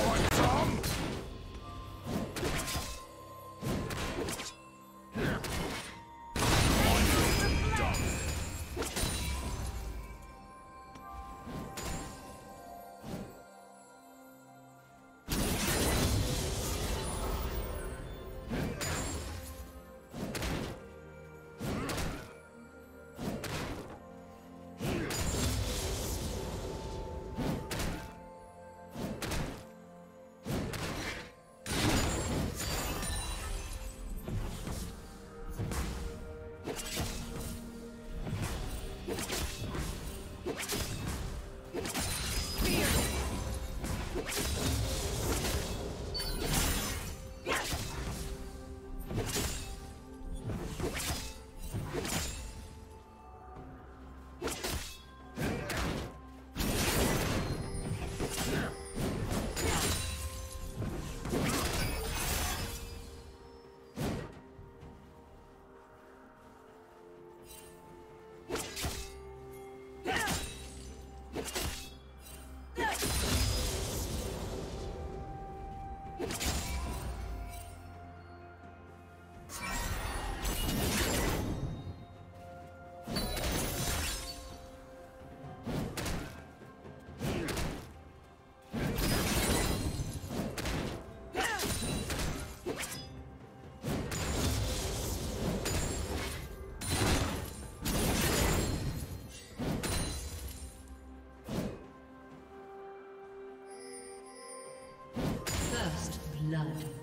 point, Tom? Blood.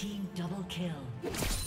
Team double kill.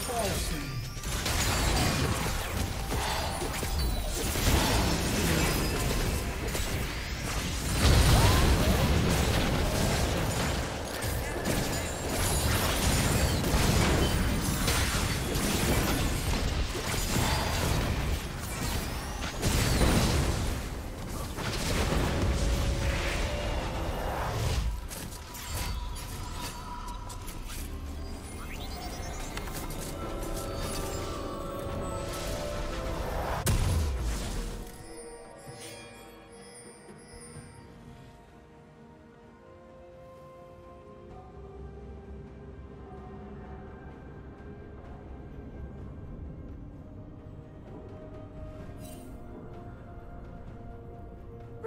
Falsely.